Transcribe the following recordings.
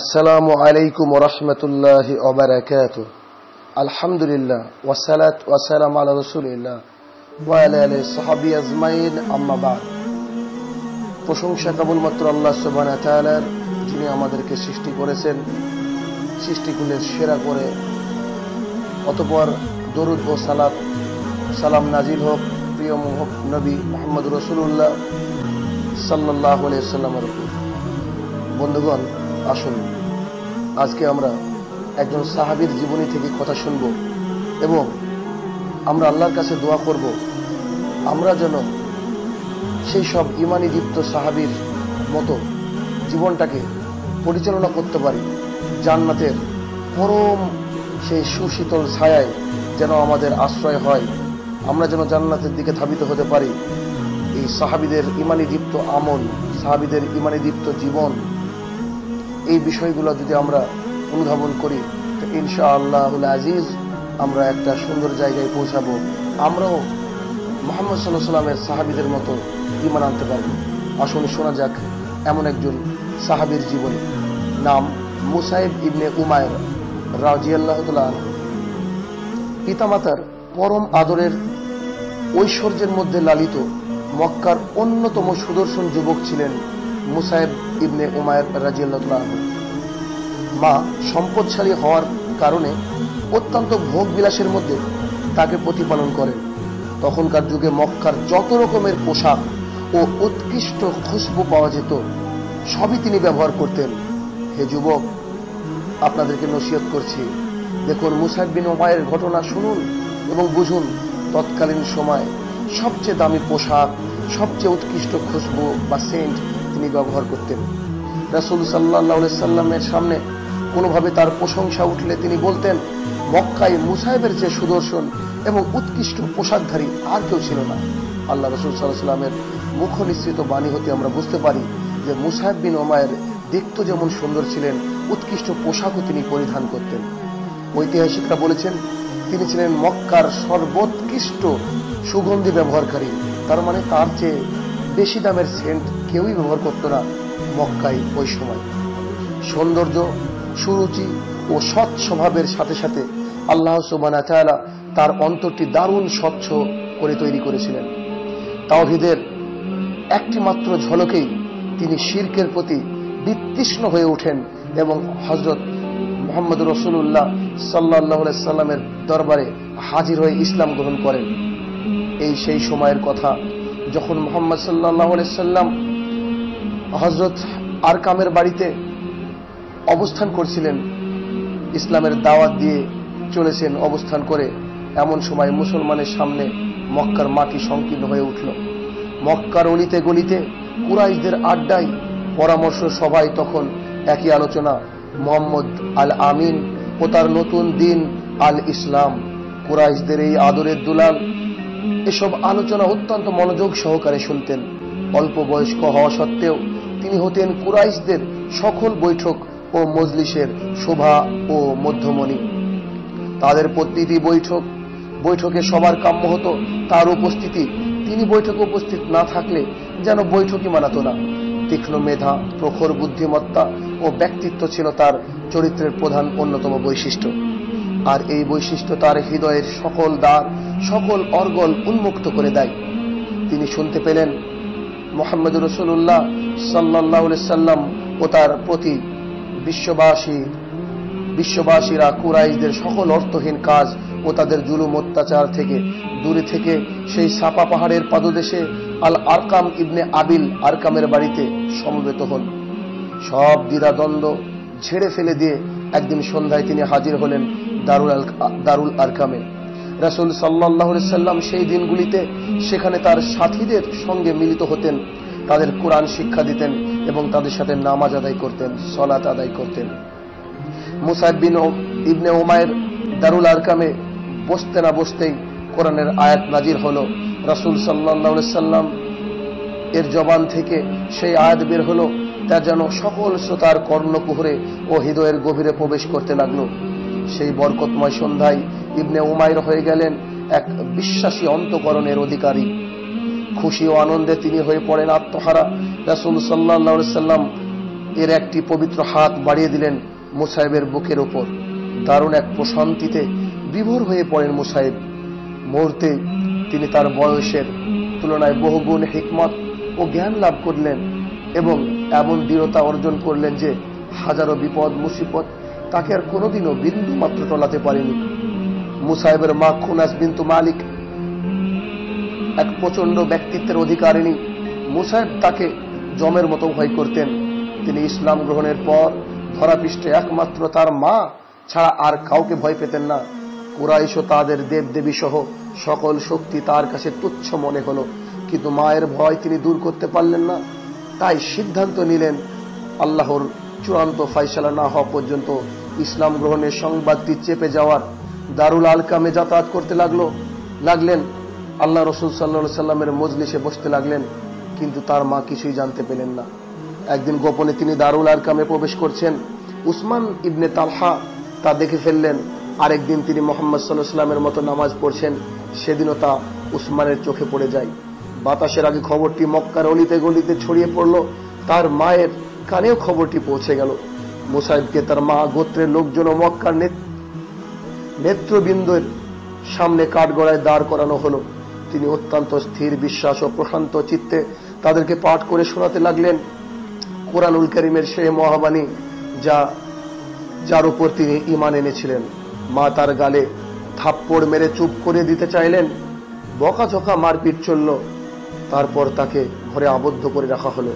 আসসালামু আলাইকুম রহমতুল্লাহ ওবরাকাত আলহামদুলিল্লাহ ওয়াসালাত ওয়াসালাম আলা রসুলিল্লাহ আজমাইন প্রশংসা কেবলমাত্র আল্লাহ সুবানা তালার যিনি আমাদেরকে সৃষ্টি করেছেন সৃষ্টি করলে সেরা করে। অতপর দরুদ ও সালাত, সালাম নাজিল হোক প্রিয় মোহক নবী মোহাম্মদ রসুল্লাহ সাল্লাহ আলিয়া সাল্লামের উপর। বন্ধুগণ আসুন। আজকে আমরা একজন সাহাবীর জীবনী থেকে কথা শুনব এবং আমরা আল্লাহর কাছে দোয়া করব। আমরা যেন সেই সব ইমানি দীপ্ত সাহাবীর মতো জীবনটাকে পরিচালনা করতে পারি, জান্নাতের পরম সেই সুশীতল ছায়ায় যেন আমাদের আশ্রয় হয়। আমরা যেন জান্নাতের দিকে ধাবিত হতে পারি। এই সাহাবিদের ইমানি দীপ্ত আমল, সাহাবিদের ইমানি দীপ্ত জীবন এই বিষয়গুলো যদি আমরা অনুধাবন করি ইনশা আল্লাহুল আজিজ আমরা একটা সুন্দর জায়গায় পৌঁছাবো। আমরাও মোহাম্মদ সাল্লাহ সাল্লামের সাহাবিদের মতো ইমান আনতে পারব। আসুন শোনা যাক, এমন একজন সাহাবীর জীবনী। নাম মুসাইব ইবনে উমায়ের রাজিয়াল্লাহ পিতামাতার পরম আদরের ঐশ্বর্যের মধ্যে লালিত মক্কার অন্যতম সুদর্শন যুবক ছিলেন মুসাইব ইবনে উমায়ের রাজিয়াল্লাহ মা সম্পদশালী হওয়ার কারণে অত্যন্ত ভোগ বিলাসের মধ্যে তাকে প্রতিপালন করেন। তখনকার যুগে মক্কার যত রকমের পোশাক ও উৎকৃষ্ট খুশবু পাওয়া যেত, সবই তিনি ব্যবহার করতেন। হে যুবক, আপনাদেরকে নসিহত করছি। দেখুন, মুসাইব বিন ওমায়ের ঘটনা শুনুন এবং বুঝুন, তৎকালীন সময় সবচেয়ে দামি পোশাক সবচেয়ে উৎকৃষ্ট খুশবু বা সেন্ট তিনি ব্যবহার করতেন। রাসুল সাল্লাহ সাল্লামের সামনে কোনোভাবে তার প্রশংসা উঠলে তিনি বলতেন, মক্কায় মুসাইবের যে সুদর্শন এবং উৎকৃষ্ট পোশাকধারী আর কেউ ছিল না। আল্লাহ রসুল সাল্লাহ সাল্লামের মুখ নিঃসৃত বাণী হতে আমরা বুঝতে পারি যে মুসাইব বিন ওমায়ের দেখতে যেমন সুন্দর ছিলেন, উৎকৃষ্ট পোশাকও তিনি পরিধান করতেন। ঐতিহাসিকরা বলেছেন, তিনি ছিলেন মক্কার সর্বোৎকৃষ্ট সুগন্ধি ব্যবহারকারী। তার মানে তার চেয়ে বেশি দামের সেন্ট কেউই ব্যবহার করতো না মক্কায় ওই সময়। সৌন্দর্য, সুরুচি ও সৎ স্বভাবের সাথে সাথে আল্লাহ সুবানা তাআলা তার অন্তরটি দারুণ স্বচ্ছ করে তৈরি করেছিলেন। তাওহিদের একটি মাত্র ঝলকেই তিনি শিরকের প্রতি বিতৃষ্ণ হয়ে ওঠেন এবং হজরত মোহাম্মদ রসুল্লাহ সাল্লাহ সাল্লামের দরবারে হাজির হয়ে ইসলাম গ্রহণ করেন। এই সেই সময়ের কথা, যখন মোহাম্মদ সাল্লাহ সাল্লাম হজরত আরকামের বাড়িতে অবস্থান করছিলেন, ইসলামের দাওয়াত দিয়ে চলেছেন অবস্থান করে, এমন সময় মুসলমানের সামনে মক্কার মাটি সংকীর্ণ হয়ে উঠল। মক্কার অলিতে গলিতে কুরাইশদের আড্ডায় পরামর্শ সভায় তখন একই আলোচনা, মোহাম্মদ আল আমিন ও তার নতুন দিন আল ইসলাম কুরাইশদের এই আদরের দুলাল এসব আলোচনা অত্যন্ত মনোযোগ সহকারে শুনতেন। অল্প বয়স্ক হওয়া সত্ত্বেও তিনি হতেন কুরাইশদের সকল বৈঠক ও মজলিসের শোভা ও মধ্যমণি। তাদের প্রতিটি বৈঠক, বৈঠকে সবার কাম্য হতো তার উপস্থিতি। তিনি বৈঠকে উপস্থিত না থাকলে যেন বৈঠকই মানাতো না। তীক্ষ্ণ মেধা, প্রখর বুদ্ধিমত্তা ও ব্যক্তিত্ব ছিল তার চরিত্রের প্রধান অন্যতম বৈশিষ্ট্য। আর এই বৈশিষ্ট্য তার হৃদয়ের সকল দ্বার, সকল অর্গল উন্মুক্ত করে দেয়। তিনি শুনতে পেলেন মোহাম্মদ রসুল্লাহ সাল্লাহ সাল্লাম ও তার প্রতি বিশ্ববাসী, বিশ্ববাসীরা কুরাইশদের সকল অর্থহীন কাজ ও তাদের জুলুম অত্যাচার থেকে দূরে থেকে সেই সাপা পাহাড়ের পাদদেশে আল আরকাম ইবনে আবিল আরকামের বাড়িতে সমবেত হন। সব দ্বিধাদ্বন্দ্ব ঝেড়ে ফেলে দিয়ে একদিন সন্ধ্যায় তিনি হাজির হলেন দারুল দারুল আরকামে। রাসুল সাল্লাহ সাল্লাম সেই দিনগুলিতে সেখানে তার সাথীদের সঙ্গে মিলিত হতেন, তাদের কোরআন শিক্ষা দিতেন এবং তাদের সাথে নামাজ আদায় করতেন সলাত আদায় করতেন। মুসাইব বিন ইবনে ওমায়ের দারুল আরকামে বসতে না বসতেই কোরআনের আয়াত নাজির হলো। রাসুল সাল্লাহ সাল্লাম এর জবান থেকে সেই আয়াত বের হলো। তা যেন সকল শ্রোতার কর্ণকুহরে ও হৃদয়ের গভীরে প্রবেশ করতে লাগল। সেই বরকতময় সন্ধ্যায় ইবনে উমাইর হয়ে গেলেন এক বিশ্বাসী অন্তকরণের অধিকারী। খুশি ও আনন্দে তিনি হয়ে পড়েন আত্মহারা। রাসুল সাল্লাহ সাল্লাম এর একটি পবিত্র হাত বাড়িয়ে দিলেন মুসাইবের বুকের ওপর। দারুণ এক প্রশান্তিতে বিভোর হয়ে পড়েন মুসাইব। মুহূর্তে তিনি তার বয়সের তুলনায় বহুগুণ হিকমত ও জ্ঞান লাভ করলেন। এবং এমন দৃঢ়তা অর্জন করলেন যে হাজারো বিপদ, মুসিবত তাকে আর কোনোদিনও বিন্দু মাত্র টলাতে পারেনি। মুসাইবের মা খুনাস বিন্তু মালিক, এক প্রচণ্ড ব্যক্তিত্বের অধিকারিণী, মুসাইব তাকে জমের মতো ভয় করতেন। তিনি ইসলাম গ্রহণের পর ধরাপৃষ্ঠে একমাত্র তার মা ছাড়া আর কাউকে ভয় পেতেন না। কুরাইশ তাদের দেব দেবী সহ সকল শক্তি তার কাছে তুচ্ছ মনে হলো, কিন্তু মায়ের ভয় তিনি দূর করতে পারলেন না। তাই সিদ্ধান্ত নিলেন, আল্লাহর চূড়ান্ত ফাইসালা না হওয়া পর্যন্ত ইসলাম গ্রহণের সংবাদটি চেপে যাওয়ার দারুল আলকামে যাতায়াত করতে লাগল। লাগলেন, আল্লাহ রসুল সাল্লা সাল্লামের মজলিসে বসতে লাগলেন, কিন্তু তার মা কিছুই জানতে পেলেন না। একদিন গোপনে তিনি দারুল আরকামে প্রবেশ করছেন। উসমান ইবনে তালহা তা দেখে ফেললেন, আরেকদিন তিনি মোহাম্মদ সাল্লাহ সাল্লামের মতো নামাজ পড়ছেন, সেদিনও তা উসমানের চোখে পড়ে যায়। বাতাসের আগে খবরটি মক্কার অলিতে গলিতে ছড়িয়ে পড়ল। তার মায়ের কানেও খবরটি পৌঁছে গেল। মুসাইবকে তার মা, গোত্রের লোকজন ও মক্কার নেত- নেত্রবৃন্দের সামনে কাঠগড়ায় দাঁড় করানো হলো। তিনি অত্যন্ত স্থির বিশ্বাস ও প্রশান্ত চিত্তে তাদেরকে পাঠ করে শোনাতে লাগলেন। কোরআনুল করিমের সে মহাবাণী যা যার উপর তিনি ইমান এনেছিলেন। মা তার গালে থাপ্পড় মেরে চুপ করে দিতে চাইলেন। বকাঝকা মারপিট চলল। তারপর তাকে ঘরে আবদ্ধ করে রাখা হলো।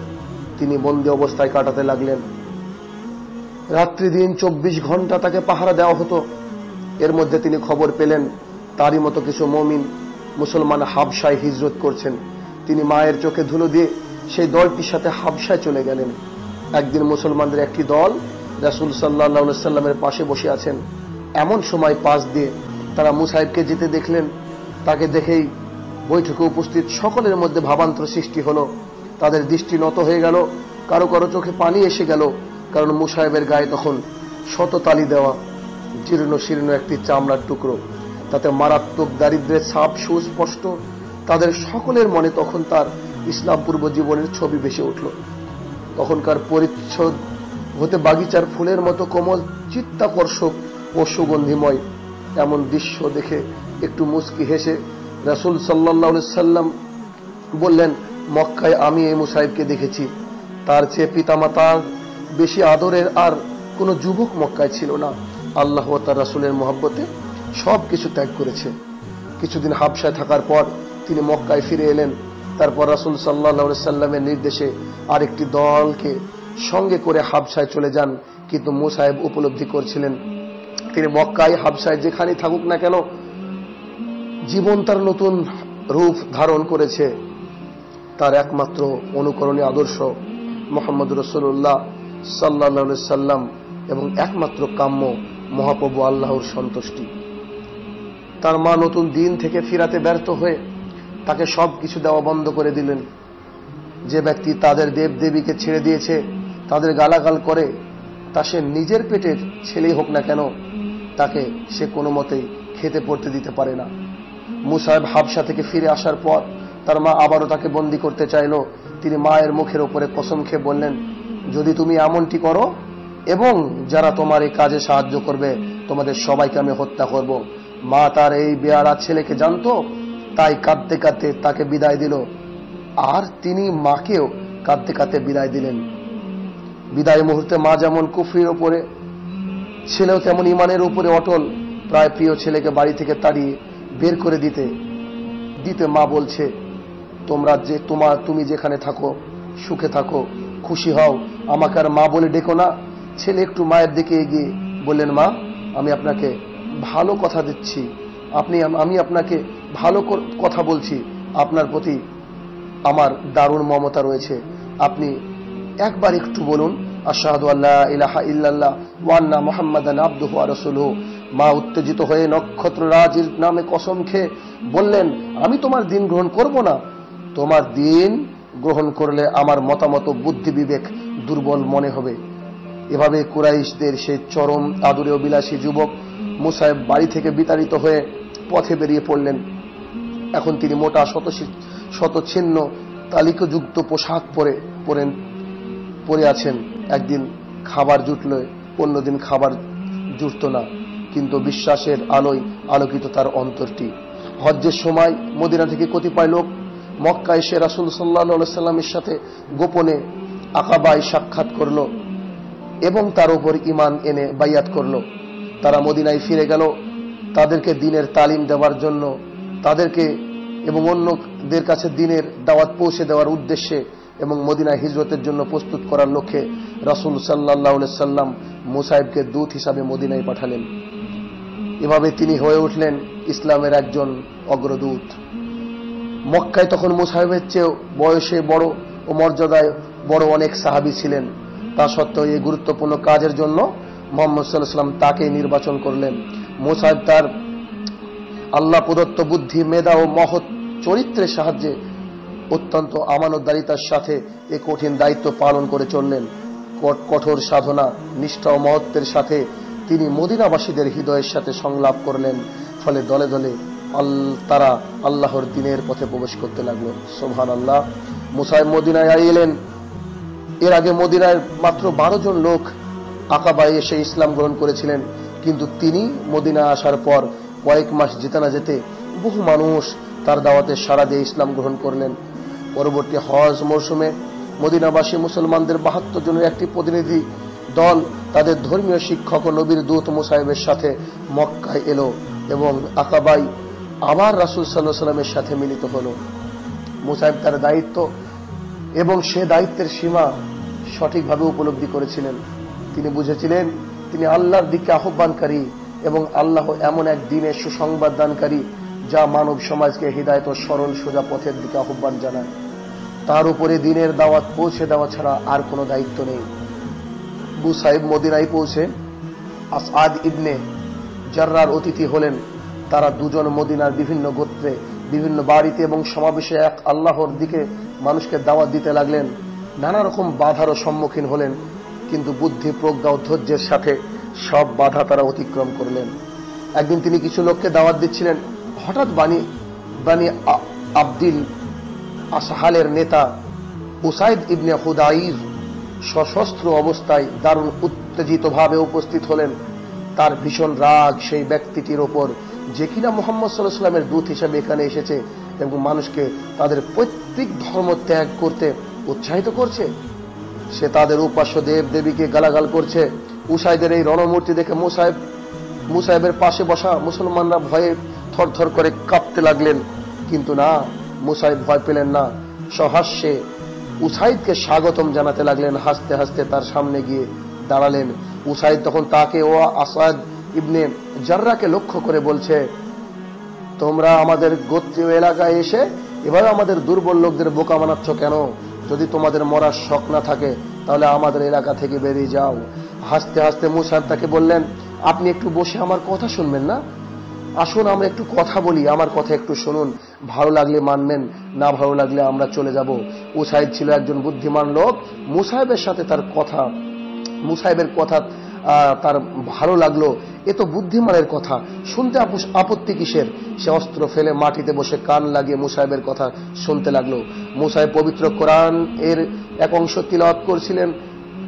তিনি বন্দি অবস্থায় কাটাতে লাগলেন। রাত্রি দিন চব্বিশ ঘণ্টা তাকে পাহারা দেওয়া হতো। এর মধ্যে তিনি খবর পেলেন, তারই মতো কিছু মমিন মুসলমান হাবসায় হিজরত করছেন। তিনি মায়ের চোখে ধুলো দিয়ে সেই দলটির সাথে হাবসায় চলে গেলেন। একদিন মুসলমানদের একটি দল রাসুল সাল্লাহ সাল্লামের পাশে বসে আছেন। এমন সময় পাশ দিয়ে তারা মুসাইবকে যেতে দেখলেন। তাকে দেখেই বৈঠকে উপস্থিত সকলের মধ্যে ভাবান্তর সৃষ্টি হলো। তাদের দৃষ্টি নত হয়ে গেল, কারও কারও চোখে পানি এসে গেল, কারণ মুসাহেবের গায়ে তখন শত তালি দেওয়া, জীর্ণ শীর্ণ একটি চামড়ার টুকরো। তাতে মারাত্মক দারিদ্রের ছাপ সুস্পষ্ট। তাদের সকলের মনে তখন তার ইসলাম পূর্ব জীবনের ছবি ভেসে উঠল। তখনকার পরিচ্ছদ হতে বাগিচার ফুলের মতো কোমল, চিত্তাকর্ষক ও সুগন্ধিময়, এমন দৃশ্য দেখে একটু মুস্কি হেসে রাসুল সাল্লাহ সাল্লাম বললেন, মক্কায় আমি এই মুসাইবকে দেখেছি। তার চেয়ে পিতামাতার বেশি আদরের আর কোনো যুবক মক্কায় ছিল না। আল্লাহ তার রাসুলের মহব্বতে সব কিছু ত্যাগ করেছে। কিছুদিন হাবসায় থাকার পর তিনি মক্কায় ফিরে এলেন। তারপর রাসুল সাল্লাহ সাল্লামের নির্দেশে আরেকটি দলকে সঙ্গে করে হাবসায় চলে যান, কিন্তু মুসাহেব উপলব্ধি করছিলেন। তিনি মক্কায় হাবসায় যেখানে থাকুক না কেন জীবন তার নতুন রূপ ধারণ করেছে। তার একমাত্র অনুকরণীয় আদর্শ মোহাম্মদ রসুল্লাহ সাল্লা সাল্লাম এবং একমাত্র কাম্য মহাপ্রভু আল্লাহর সন্তুষ্টি। তার মা নতুন দিন থেকে ফিরাতে ব্যর্থ হয়ে তাকে সব কিছু দেওয়া বন্ধ করে দিলেন। যে ব্যক্তি তাদের দেব দেবীকে ছেড়ে দিয়েছে, তাদের গালাগাল করে, তা সে নিজের পেটের ছেলেই হোক না কেন, তাকে সে কোনো মতেই খেতে পড়তে দিতে পারে না। মুসাহেব হাবসা থেকে ফিরে আসার পর তার মা আবারও তাকে বন্দি করতে চাইল। তিনি মায়ের মুখের ওপরে কসম খেয়ে বললেন, যদি তুমি এমনটি করো এবং যারা তোমার এই কাজে সাহায্য করবে, তোমাদের সবাইকে আমি হত্যা করব। মা তার এই বেয়ারা ছেলেকে জানতো, তাই কাঁদতে কাঁদতে তাকে বিদায় দিল। আর তিনি মাকেও কাঁদতে কাঁদতে বিদায় দিলেন। বিদায় মুহূর্তে মা যেমন কুফরির ওপরে ছেলেও তেমন ইমানের উপরে অটল। প্রায় প্রিয় ছেলেকে বাড়ি থেকে তাড়িয়ে বের করে দিতে। দিতে মা বলছে, তোমরা যে, তোমার, তুমি যেখানে থাকো, সুখে থাকো, খুশি হও। আমাকে আর মা বলে ডেকো না। ছেলে একটু মায়ের দিকে এগিয়ে বললেন, মা, আমি আপনাকে ভালো কথা দিচ্ছি। আপনি, আমি আপনাকে ভালো কথা বলছি। আপনার প্রতি আমার দারুণ মমতা রয়েছে। আপনি একবার একটু বলুন, আশাহাদু আল্লাহ ইলাহা ইল্লাল্লাহ ওয়ান্না মুহাম্মাদান আবদুহু রাসূলুহু। মা উত্তেজিত হয়ে নক্ষত্র রাজির নামে কসম খেয়ে বললেন, আমি তোমার দিন গ্রহণ করব না। তোমার দিন গ্রহণ করলে আমার মতামত বুদ্ধি বিবেক দুর্বল মনে হবে। এভাবে কুরাইশদের সেই চরম আদুরে বিলাসী যুবক মুসাহেব বাড়ি থেকে বিতাড়িত হয়ে পথে বেরিয়ে পড়লেন। এখন তিনি মোটা শত শতচ্ছিন্ন তালিকাযুক্ত পোশাক পরে পরেন পরে আছেন। একদিন খাবার জুটলে, অন্যদিন খাবার জুটত না। কিন্তু বিশ্বাসের আলোয় আলোকিত তার অন্তরটি। হজ্জের সময় মদিনা থেকে কতিপয় লোক মক্কা এসে রাসুল সাল্লাহ সাথে গোপনে আকাবায় সাক্ষাৎ করল এবং তার উপর ইমান এনে বাইয়াত করল। তারা মদিনায় ফিরে গেল, তাদেরকে দিনের তালিম দেওয়ার জন্য, তাদেরকে এবং অন্যদের কাছে দিনের দাওয়াত পৌঁছে দেওয়ার উদ্দেশ্যে এবং মদিনায় হিজরতের জন্য প্রস্তুত করার লক্ষ্যে রাসুল সাল্লাহ সাল্লাম মুসাইবকে দূত হিসাবে মদিনায় পাঠালেন। এভাবে তিনি হয়ে উঠলেন ইসলামের একজন অগ্রদূত। মক্কায় তখন মুসাহেবের চেয়েও বয়সে বড় ও মর্যাদায় বড় অনেক সাহাবি ছিলেন। তা সত্ত্বেও এই গুরুত্বপূর্ণ কাজের জন্য মোহাম্মদ সাল্লাম তাকে নির্বাচন করলেন। মোসাহেব তার আল্লাহ প্রদত্ত বুদ্ধি, মেধা ও মহৎ চরিত্রের সাহায্যে অত্যন্ত আমানতদারিতার সাথে এ কঠিন দায়িত্ব পালন করে চললেন। কঠোর সাধনা, নিষ্ঠা ও মহত্বের সাথে তিনি মদিনাবাসীদের হৃদয়ের সাথে সংলাপ করলেন, ফলে দলে দলে তারা আল্লাহর দিনের পথে প্রবেশ করতে লাগল। সোহান আল্লাহ মুসাইব মদিনায় এলেন এর আগে মদিনায় মাত্র বারো জন লোক আকাবাই এসে ইসলাম গ্রহণ করেছিলেন, কিন্তু তিনি মদিনা আসার পর কয়েক মাস যেতে না যেতে বহু মানুষ তার দাওয়াতে সারা দিয়ে ইসলাম গ্রহণ করলেন। পরবর্তী হজ মৌসুমে মদিনাবাসী মুসলমানদের বাহাত্তর জনের একটি প্রতিনিধি দল তাদের ধর্মীয় শিক্ষক ও নবীর দূত মুসাইবের সাথে মক্কায় এলো এবং আকাবাই আবার রাসুল সাল্লাহ সাল্লামের সাথে মিলিত হলো। মুসাইব তার দায়িত্ব এবং সে দায়িত্বের সীমা সঠিকভাবে উপলব্ধি করেছিলেন। তিনি বুঝেছিলেন, তিনি আল্লাহর দিকে আহ্বানকারী এবং আল্লাহ এমন এক দিনের সুসংবাদ দানকারী যা মানব সমাজকে হৃদায়ত সরল সোজা পথের দিকে আহ্বান জানায়। তার উপরে দিনের দাওয়াত পৌঁছে দেওয়া ছাড়া আর কোনো দায়িত্ব নেই। বু সাহেব মদিনায় পৌঁছে আসাদ ইবনে জার্রার অতিথি হলেন। তারা দুজন মদিনার বিভিন্ন গোত্রে, বিভিন্ন বাড়িতে এবং সমাবেশে এক আল্লাহর দিকে মানুষকে দাওয়াত দিতে লাগলেন। নানা রকম বাধারও সম্মুখীন হলেন, কিন্তু বুদ্ধি, প্রজ্ঞা ও ধৈর্যের সাথে সব বাধা তারা অতিক্রম করলেন। একদিন তিনি কিছু লোককে দাওয়াত দিচ্ছিলেন। হঠাৎ বাণী বাণী আব্দিল আসাহালের নেতা উসাইদ ইবনে হুদাইর সশস্ত্র অবস্থায় দারুণ উত্তেজিতভাবে উপস্থিত হলেন। তার ভীষণ রাগ সেই ব্যক্তিটির ওপর, যে কিনা মোহাম্মদ সাল্লাহ সাল্লামের দূত হিসেবে এখানে এসেছে এবং মানুষকে তাদের পৈতৃক ধর্ম ত্যাগ করতে উৎসাহিত করছে। সে তাদের উপাস্য দেব দেবীকে গালাগাল করছে। উসাইদের এই রণমূর্তি দেখে মুসাইব, মুসাইবের পাশে বসা মুসলমানরা ভয়ে থরথর করে কাঁপতে লাগলেন। কিন্তু না, মুসাইব ভয় পেলেন না। সহাস্যে উসাইদকে স্বাগতম জানাতে লাগলেন, হাসতে হাসতে তার সামনে গিয়ে দাঁড়ালেন। উসাইদ তখন তাকে ও আসাদ ইবনে জার্রাকে লক্ষ্য করে বলছে, তোমরা আমাদের গোত্রীয় এলাকায় এসে এভাবে আমাদের দুর্বল লোকদের বোকা বানাচ্ছ কেন? যদি তোমাদের মরার শখ না থাকে, তাহলে আমাদের এলাকা থেকে বেরিয়ে যাও। হাসতে হাসতে মুসাদ তাকে বললেন, আপনি একটু বসে আমার কথা শুনবেন না? আসুন, আমরা একটু কথা বলি, আমার কথা একটু শুনুন। ভালো লাগলে মানবেন, না ভালো লাগলে আমরা চলে যাব। উসাইদ ছিল একজন বুদ্ধিমান লোক। মুসাহেবের সাথে তার কথা, মুসাইবের কথা তার ভালো লাগল। এ তো বুদ্ধিমানের কথা। শুনতে আপত্তি কিসের? সে অস্ত্র ফেলে মাটিতে বসে কান লাগিয়ে মুসাইবের কথা শুনতে লাগল। মুসাইব পবিত্র কোরআন এর এক অংশ তিলাওয়াত করছিলেন,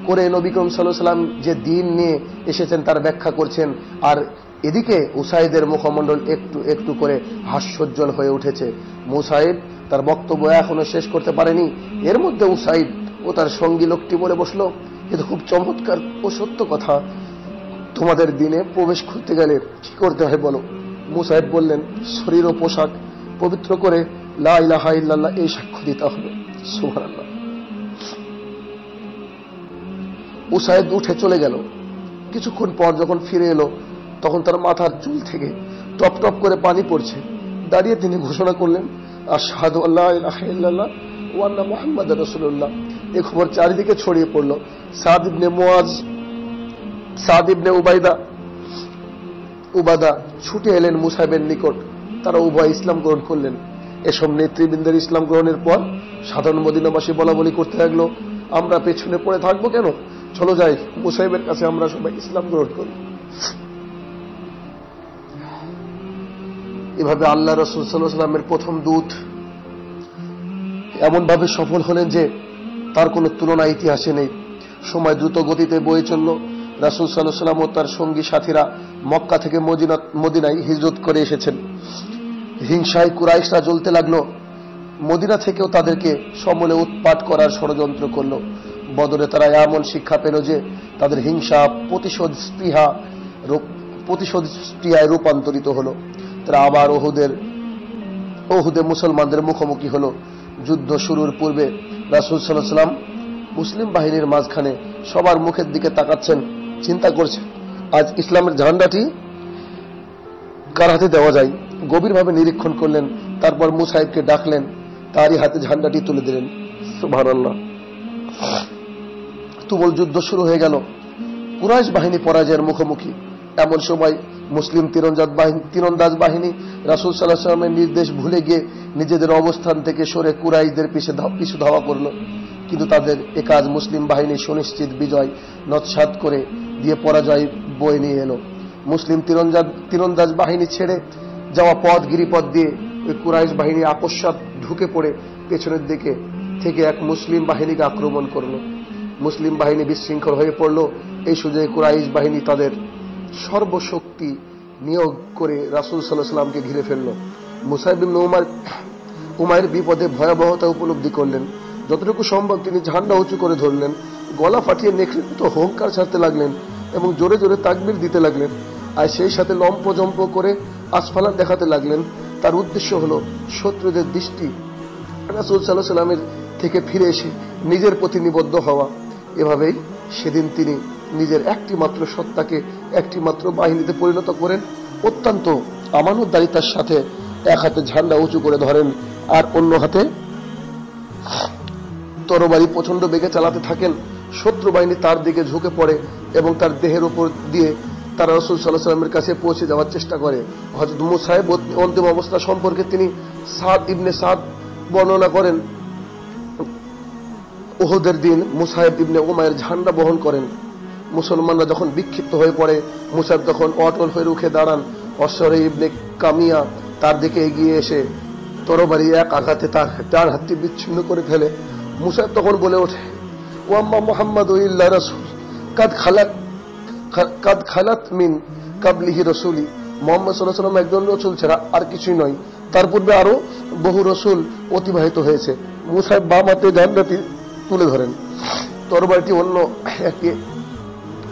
করে নবী করিম সাল্লাহ সাল্লাম যে দিন নিয়ে এসেছেন তার ব্যাখ্যা করছেন। আর এদিকে উসাইদের মুখমণ্ডল একটু একটু করে হাস্যোজ্জ্বল হয়ে উঠেছে। মুসাইব তার বক্তব্য এখনও শেষ করতে পারেনি। এর মধ্যে উসাইব ও তার সঙ্গী লোকটি বলে বসল, এ খুব চমৎকার ও সত্য কথা। তোমাদের দিনে প্রবেশ করতে গেলে কি করতে হয় বলো? মুসাইব বললেন, শরীর ও পোশাক পবিত্র করে লা ইলাহা ইল্লাল্লাহ এই সাক্ষ্য দিতে হবে। উসাইদ উঠে চলে গেল। কিছুক্ষণ পর যখন ফিরে এলো তখন তার মাথার চুল থেকে টপ টপ করে পানি পড়ছে। দাঁড়িয়ে তিনি ঘোষণা করলেন, আশহাদু আল্লাহ ইলাহা ইল্লাল্লাহ ওয়া আন্না মুহাম্মাদার রাসূলুল্লাহ। এই খবর চারিদিকে ছড়িয়ে পড়ল। সাদ ইবনে মুয়াজ সাদ ইবনে উবাইদা উবাদা ছুটে এলেন মুসাইবের নিকট। তারা উভয় ইসলাম গ্রহণ করলেন। এসব নেতৃবৃন্দের ইসলাম গ্রহণের পর সাধারণ মদিনাবাসী বলা বলি করতে লাগল, আমরা পেছনে পড়ে থাকব কেন? চলো যাই, মুসাইবের কাছে আমরা সবাই ইসলাম গ্রহণ করি। এভাবে আল্লাহ রসুল সাল্লামের প্রথম দূত এমনভাবে সফল হলেন যে তার কোনো তুলনা ইতিহাসে নেই। সময় দ্রুত গতিতে বয়ে চলল। রাসুল সাল্লাহ সাল্লাম ও তার সঙ্গী সাথীরা মক্কা থেকে মদিনায় হিজরত করে এসেছেন। হিংসায় কুরাইশরা জ্বলতে লাগল। মদিনা থেকেও তাদেরকে সমলে উৎপাট করার ষড়যন্ত্র করল। বদলে তারা এমন শিক্ষা পেল যে তাদের হিংসা প্রতিশোধ স্পৃহা প্রতিশোধ স্পৃহায় রূপান্তরিত হলো। তারা আবার ওহুদের, ওহুদে মুসলমানদের মুখোমুখি হল। যুদ্ধ শুরুর পূর্বে রাসুল সাল্লাহ সাল্লাম মুসলিম বাহিনীর মাঝখানে সবার মুখের দিকে তাকাচ্ছেন, চিন্তা করছেন, আজ ইসলামের ঝান্ডাটি কার হাতে দেওয়া যায়? গভীরভাবে নিরীক্ষণ করলেন, তারপর মুসাইবকে ডাকলেন, তারই হাতে ঝান্ডাটি তুলে দিলেন। সুবহানাল্লাহ। তুমুল যুদ্ধ শুরু হয়ে গেল। কুরাইশ বাহিনী পরাজয়ের মুখোমুখি। এমন সময় মুসলিম তীরন্দাজ বাহিনী তীরন্দাজ বাহিনী, রাসুল সাল্লাহ সাল্লামের নির্দেশ ভুলে গিয়ে নিজেদের অবস্থান থেকে সরে কুরাইশদের পিছে পিছু ধাওয়া করল। কিন্তু তাদের এ কাজ মুসলিম বাহিনী সুনিশ্চিত বিজয় নৎসাত করে দিয়ে পরাজয় বয়ে নিয়ে এলো। মুসলিম তীরন্দাজ তীরন্দাজ বাহিনী ছেড়ে যাওয়া পথ, গিরিপথ দিয়ে ওই কুরাইশ বাহিনী আকস্মাত ঢুকে পড়ে পেছনের দিকে থেকে এক মুসলিম বাহিনীকে আক্রমণ করল। মুসলিম বাহিনী বিশৃঙ্খল হয়ে পড়ল। এই সুযোগে কুরাইশ বাহিনী তাদের সর্বশক্তি নিয়োগ করে রাসুল সাল্লাহ সাল্লামকে ঘিরে ফেলল। মুসাইবিন উমার উমায়ের বিপদে ভয়াবহতা উপলব্ধি করলেন। যতটুকু সম্ভব তিনি ঝান্ডা উঁচু করে ধরলেন, গলা ফাটিয়ে নেকড়ের মতো হোঙ্কার ছাড়তে লাগলেন এবং জোরে জোরে তাকবির দিতে লাগলেন। আর সেই সাথে লম্প জম্প করে আসফালা দেখাতে লাগলেন। তার উদ্দেশ্য হলো শত্রুদের দৃষ্টি। রাসুল সাল্লাহ সাল্লামের থেকে ফিরে এসে নিজের প্রতি নিবদ্ধ হওয়া। এভাবেই সেদিন তিনি নিজের একটি মাত্র সত্তাকে একটি মাত্র বাহিনীতে পরিণত করেন। অত্যন্ত আমানতদারিতার সাথে এক হাতে ঝান্ডা উঁচু করে ধরেন আর অন্য হাতে তরবারি প্রচণ্ড বেগে চালাতে থাকেন। শত্রু বাহিনী তার দিকে ঝুঁকে পড়ে এবং তার দেহের উপর দিয়ে তারা রসুল সাল্লাহ সাল্লামের কাছে পৌঁছে যাওয়ার চেষ্টা করে। হজরত মুসাহেব অন্তিম অবস্থা সম্পর্কে তিনি সাদ ইবনে সাদ বর্ণনা করেন। ওহদের দিন মুসাহেব ইবনে উমায়ের ঝান্ডা বহন করেন। মুসলমানরা যখন বিক্ষিপ্ত হয়ে পড়ে মুসাহেব তখন অটল হয়ে রুখে দাঁড়ান। অশ্বরে ইবনে কামিয়া তার দিকে এগিয়ে এসে তরবারি এক আঘাতে তার হাতটি বিচ্ছিন্ন করে ফেলে। মুসাহেব তখন বলে ওঠে ওয়াম্মা মোহাম্মদ ইল্লা রসুল, কাদ খালাত কাদ খালাত মিন কাবলিহি রসুলি। মোহাম্মদ সাল্লাহ সাল্লাম একজন রসুল ছাড়া আর কিছুই নয়। তার পূর্বে আরও বহু রসুল অতিবাহিত হয়েছে। মুসাহেব বাম হাতে ঝান্ডাটি তুলে ধরেন। তরবারিটি অন্য একটি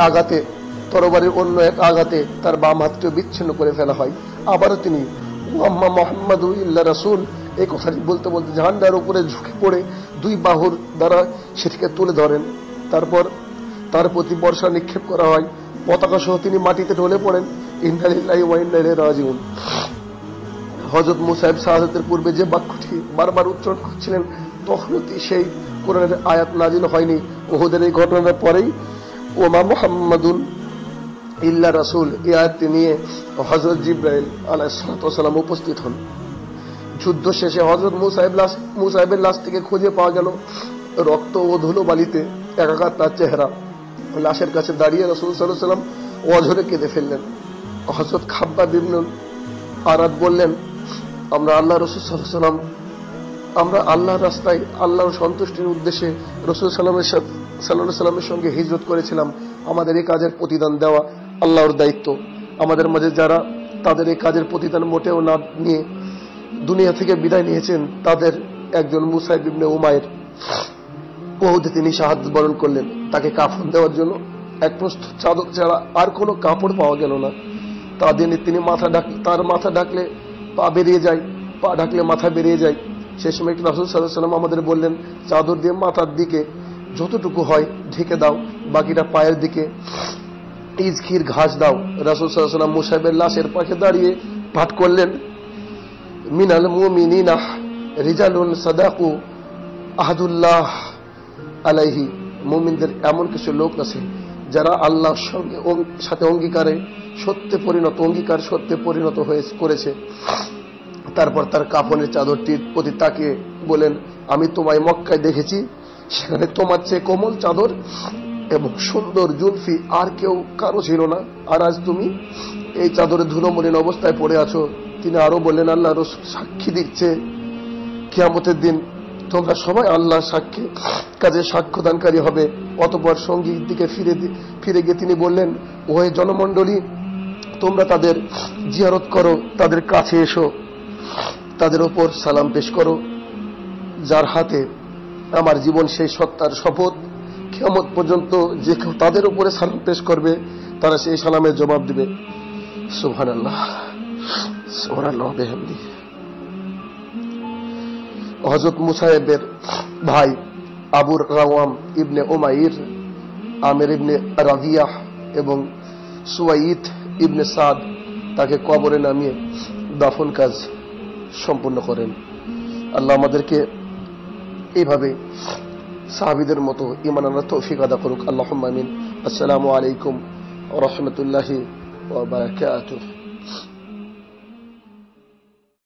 আঘাতে, তরবারির অন্য এক আঘাতে তার বাম হাতটিও বিচ্ছিন্ন করে ফেলা হয়। আবারও তিনি মুহাম্মা মোহাম্মদ ইল্লা রাসুল এই কথাটি বলতে বলতে ঝান্ডার উপরে ঝুঁকে পড়ে দুই বাহুর দ্বারা সেটিকে তুলে ধরেন। তারপর তার প্রতি বর্ষা নিক্ষেপ করা হয়। পতাকা সহ তিনি মাটিতে ঢলে পড়েন। ইন্দালিল্লাহি ওয়া ইন্না ইলাইহি রাজিউন। হজরত মুসাইব শাহাদাতের পূর্বে যে বাক্যটি বারবার উচ্চারণ করছিলেন, তখনও সেই কোরআনের আয়াত নাজিল হয়নি। ওহুদের এই ঘটনার পরেই ওমা মুহাম্মাদুন ইল্লা রাসূল, এই আয়াতটি নিয়ে হজরত জিব্রাইল আলাইহিসসালাম উপস্থিত হন। যুদ্ধ শেষে হজরত মুসাইব লাশ মুসাইবের লাশ থেকে খুঁজে পাওয়া গেল রক্ত ও ধুলো বালিতে একাকার তার চেহারা। লাশের কাছে দাঁড়িয়ে রসুল সাল্লাম অঝরে কেঁদে ফেললেন। হজরত খাব্বা বিবনুল আরাত বললেন, আমরা আল্লাহ রসুল সাল্লাহ সাল্লাম আমরা আল্লাহর রাস্তায় আল্লাহর সন্তুষ্টির উদ্দেশ্যে রসুল সাল্লামের সাথে সাল্লাহ সাল্লামের সঙ্গে হিজরত করেছিলাম, আমাদের এই কাজের প্রতিদান দেওয়া আল্লাহর দায়িত্ব। আমাদের মাঝে যারা তাদের এই কাজের প্রতিদান মোটেও না নিয়ে দুনিয়া থেকে বিদায় নিয়েছেন, তাদের একজন মুসাইব ইবনে উমায়ের বহুতে তিনি সাহায্য বরণ করলেন। তাকে কাফন দেওয়ার জন্য এক প্রস্তুত চাদর ছাড়া আর কোনো কাপড় পাওয়া গেল না। তা দিনে তিনি মাথা ডাক তার মাথা ডাকলে পা বেরিয়ে যায়, পা ডাকলে মাথা বেরিয়ে যায়। সে সময় একটি রাসুল সাল্লাহ সাল্লাম আমাদের বললেন, চাদর দিয়ে মাথার দিকে যতটুকু হয় ঢেকে দাও, বাকিটা পায়ের দিকে। ইজখির ঘাস দাও। রাসুল সাল্লাম মুসাইবের লাশের পাশে দাঁড়িয়ে পাঠ করলেন, মিনাল মুমিনিনা রিজালুন সাদাকু আহাদুল্লাহ আলাইহি। মুমিনদের এমন কিছু লোক আছে যারা আল্লাহর সঙ্গে সাথে অঙ্গীকারে, সত্যে পরিণত, অঙ্গীকার সত্যে পরিণত হয়ে করেছে। তারপর তার কাফনের চাদরটির প্রতি তাকিয়ে বলেন, আমি তোমায় মক্কায় দেখেছি সেখানে তোমার চেয়ে কোমল চাদর এবং সুন্দর জুলফি আর কেউ কারও ছিল না। আর আজ তুমি এই চাদরে ধুলোমলিন অবস্থায় পড়ে আছো। তিনি আরও বললেন, আল্লাহ সাক্ষী দিচ্ছে। কিয়ামতের দিন তোমরা সবাই আল্লাহ সাক্ষী। কাজে সাক্ষ্যদানকারী হবে। অতপর সঙ্গীর দিকে ফিরে ফিরে গিয়ে তিনি বললেন, ওহে জনমণ্ডলী, তোমরা তাদের জিয়ারত করো, তাদের কাছে এসো। তাদের ওপর সালাম পেশ করো। যার হাতে আমার জীবন সেই সত্তার শপথ। কিয়ামত পর্যন্ত যে কেউ তাদের উপরে সালাম পেশ করবে, তারা সেই সালামের জবাব দিবে। সুবহান আল্লাহ সুবহান আল্লাহ বেহামদি। হজরত মুসাহেবের ভাই আবুর রাওয়াম ইবনে ওমাইর আমের ইবনে রাজিয়াহ এবং সুয়াইদ ইবনে সাদ তাকে কবরে নামিয়ে দাফন কাজ সম্পূর্ণ করেন। আল্লাহ আমাদেরকে এইভাবে সাহাবিদের মতো ইমান আল্লাহ তৌফিক আদা করুক। আল্লাহ আমিন। আসসালামু আলাইকুম রহমতুল্লাহি ওয়া বারাকাতুহু।